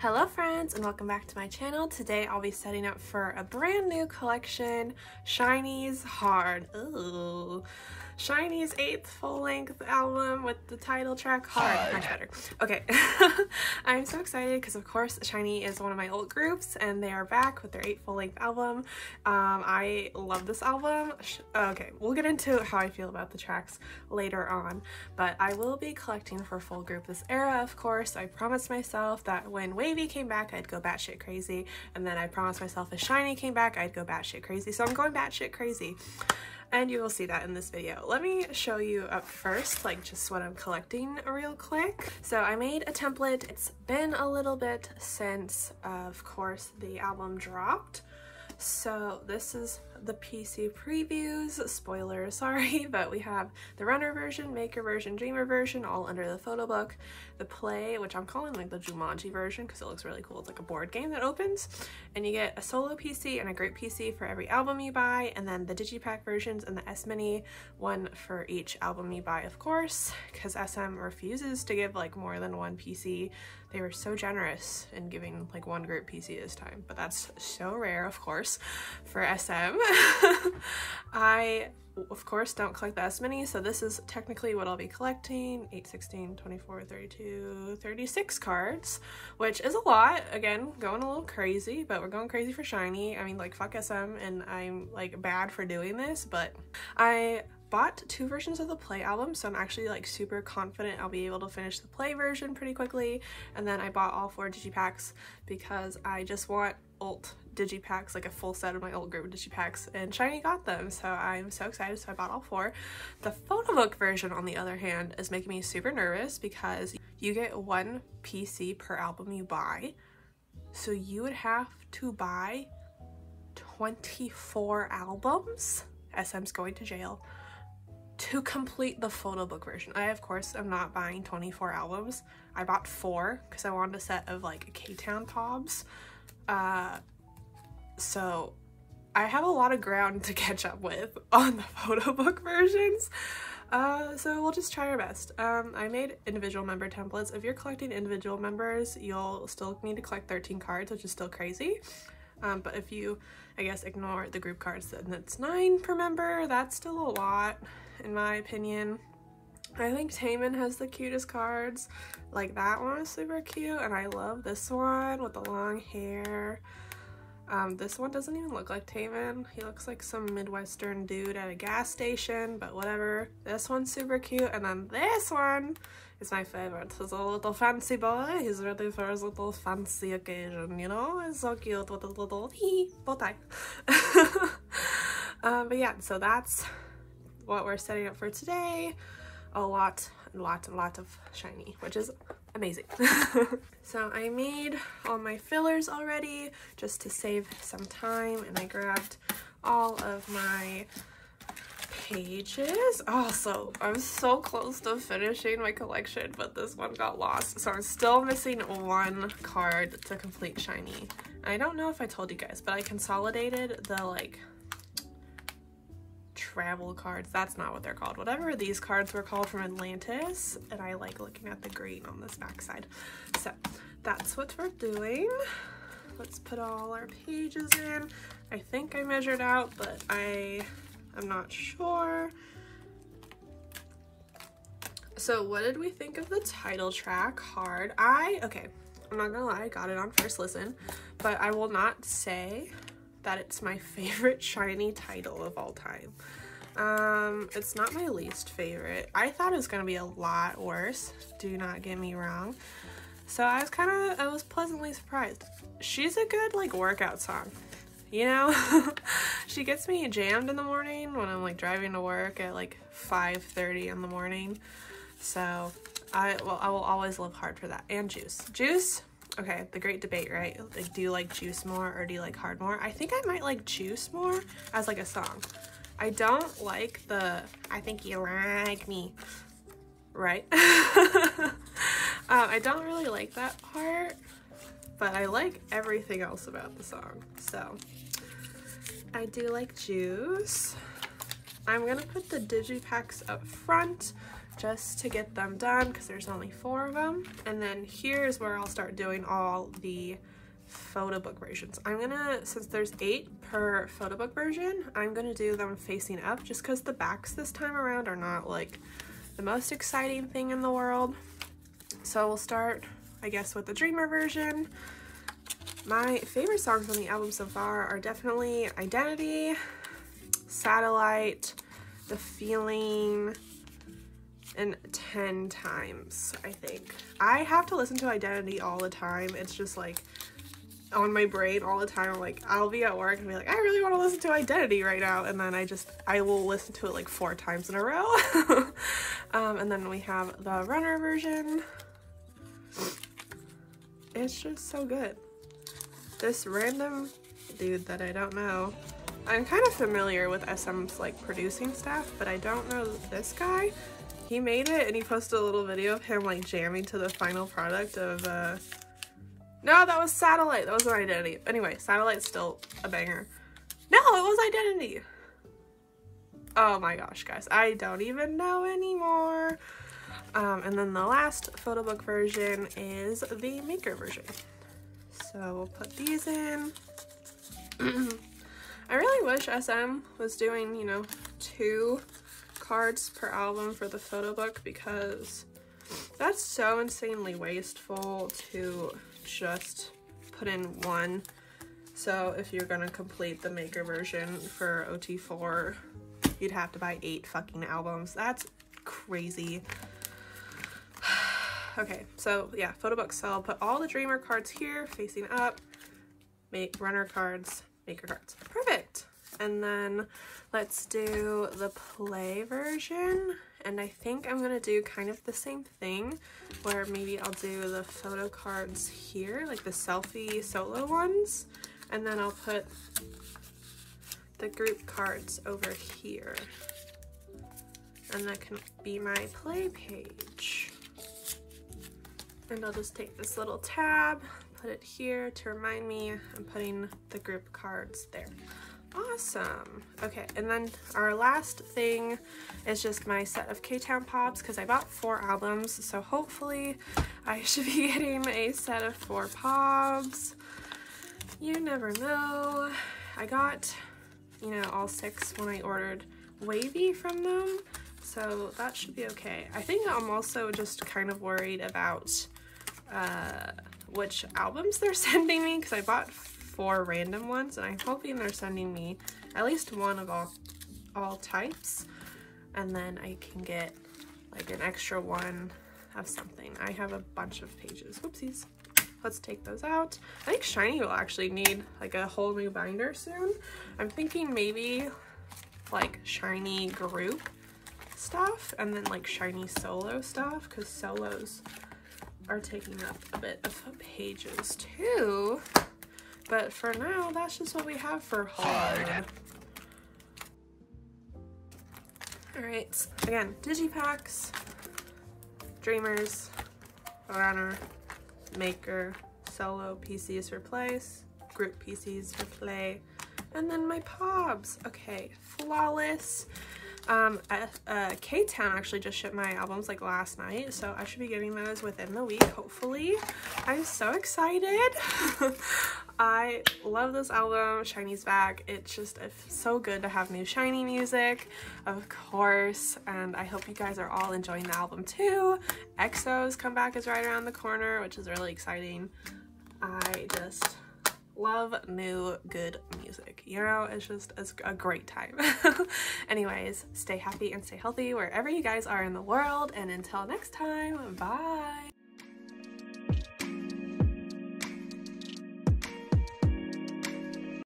Hello friends and welcome back to my channel. Today I'll be setting up for a brand new collection, SHINee's Hard. Ooh. SHINee's eighth full-length album with the title track Hard. Much better. Okay. I'm so excited because of course SHINee is one of my old groups and they are back with their eighth full-length album. Um, I love this album. Okay, we'll get into how I feel about the tracks later on, but I will be collecting for full group this era of course. I promised myself that when WayV came back I'd go batshit crazy and then I promised myself if SHINee came back I'd go batshit crazy so I'm going batshit crazy and you will see that in this video. Let me show you up first, like just what I'm collecting real quick. So I made a template. It's been a little bit since, of course, the album dropped. So this is the PC previews. Spoiler, sorry, but we have the runner version, maker version, dreamer version, all under the photo book. The play, which I'm calling like the Jumanji version because it looks really cool. It's like a board game that opens and you get a solo PC and a group PC for every album you buy and then the digipack versions and the S-Mini, one for each album you buy, of course, because SM refuses to give like more than one PC. They were so generous in giving like one group PC this time, but that's so rare, of course, for SM. I, of course, don't collect the S-Mini, so this is technically what I'll be collecting. 8, 16, 24, 32, 36 cards, which is a lot. Again, going a little crazy, but we're going crazy for SHINee. I mean, like, fuck SM, and I'm, like, bad for doing this, but I bought two versions of the play album so I'm actually like super confident I'll be able to finish the play version pretty quickly and then I bought all four digipacks because I just want alt digipacks, like a full set of my old group digipacks, and SHINee got them, so I'm so excited, so I bought all four. The photo book version, on the other hand, is making me super nervous because you get one PC per album you buy, so you would have to buy 24 albums? SM's going to jail to complete the photo book version. I, of course, am not buying 24 albums. I bought four because I wanted a set of like K-Town Pobs. Uh, so I have a lot of ground to catch up with on the photo book versions. Uh, so we'll just try our best. Um, I made individual member templates. If you're collecting individual members, you'll still need to collect 13 cards, which is still crazy. Um, but if you, I guess, ignore the group cards, then it's 9 per member. That's still a lot, in my opinion. I think Taemin has the cutest cards. Like, that one is super cute, and I love this one with the long hair. Um, this one doesn't even look like Taemin. He looks like some Midwestern dude at a gas station, but whatever. This one's super cute, and then this one is my favorite. He's a little fancy boy. He's ready for his little fancy occasion, you know? He's so cute with a little hee bow tie. um, but yeah, so that's what we're setting up for today. A lot, a lot, a lot of SHINee, which is amazing. so I made all my fillers already just to save some time and I grabbed all of my pages. Oh, also, I'm so close to finishing my collection, but this one got lost. So I'm still missing one card to complete SHINee. I don't know if I told you guys, but I consolidated the like travel cards. That's not what they're called. Whatever these cards were called from Atlantis. And I like looking at the green on this backside. So that's what we're doing. Let's put all our pages in. I think I measured out, but I am not sure. So what did we think of the title track, Hard? I, okay, I'm not gonna lie, I got it on first listen, but I will not say that it's my favorite SHINee title of all time. Um, it's not my least favorite. I thought it was gonna be a lot worse, do not get me wrong. So I was kind of, I was pleasantly surprised. She's a good like workout song, you know? she gets me jammed in the morning when I'm like driving to work at like 5.30 in the morning. So I, well, I will always live hard for that. And Juice. Juice, okay, the great debate, right? Like, do you like Juice more or do you like Hard more? I think I might like Juice more as like a song. I don't like the, I think you like me, right? uh, I don't really like that part, but I like everything else about the song. So I do like Juice. I'm gonna put the digipacks up front just to get them done because there's only four of them. And then here's where I'll start doing all the photo book versions. I'm gonna, since there's eight per photo book version, I'm gonna do them facing up just because the backs this time around are not like the most exciting thing in the world. So we'll start, I guess, with the Dreamer version. My favorite songs on the album so far are definitely Identity, Satellite, The Feeling, and 10 times, I think. I have to listen to Identity all the time. It's just like on my brain all the time. I'm like, I'll be at work and be like, I really want to listen to Identity right now. And then I just, I will listen to it like four times in a row. um, and then we have the runner version. It's just so good. This random dude that I don't know. I'm kind of familiar with SM's like producing stuff, but I don't know this guy. He made it and he posted a little video of him like jamming to the final product of uh, no, that was Satellite. That was an identity. Anyway, Satellite's still a banger. No, it was Identity. Oh my gosh, guys. I don't even know anymore. Um, and then the last photo book version is the maker version. So we'll put these in. I really wish SM was doing, you know, two cards per album for the photo book because that's so insanely wasteful to just put in one. So if you're gonna complete the maker version for OT4, you'd have to buy eight fucking albums. That's crazy. Okay, so yeah, photo books. So I'll put all the Dreamer cards here, facing up, make runner cards, maker cards. Perfect. And then let's do the play version. And I think I'm gonna do kind of the same thing where maybe I'll do the photo cards here, like the selfie solo ones. And then I'll put the group cards over here. And that can be my play page. And I'll just take this little tab, put it here to remind me I'm putting the group cards there. Awesome. Okay, and then our last thing is just my set of K-Town Pops because I bought four albums, so hopefully I should be getting a set of four Pops. You never know. I got, you know, all six when I ordered WayV from them, so that should be okay. I think I'm also just kind of worried about uh, which albums they're sending me because I bought four random ones and I'm hoping they're sending me at least one of all all types and then I can get like an extra one of something. I have a bunch of pages. Whoopsies. Let's take those out. I think SHINee will actually need like a whole new binder soon. I'm thinking maybe like SHINee group stuff and then like SHINee solo stuff because solos are taking up a bit of pages too. But for now, that's just what we have for hard. Alright, again, Digipacks, Dreamers, Runner, Maker, Solo PCs for Place, Group PCs for Play, and then my Pobs. Okay, Flawless. Um, uh, K-Town actually just shipped my albums like last night, so I should be getting those within the week, hopefully. I'm so excited. I love this album, SHINee's back. It's just it's so good to have new Shiny music, of course, and I hope you guys are all enjoying the album too. EXO's comeback is right around the corner, which is really exciting. I just love new good music you know it's just it's a great time. Anyways stay happy and stay healthy wherever you guys are in the world and until next time bye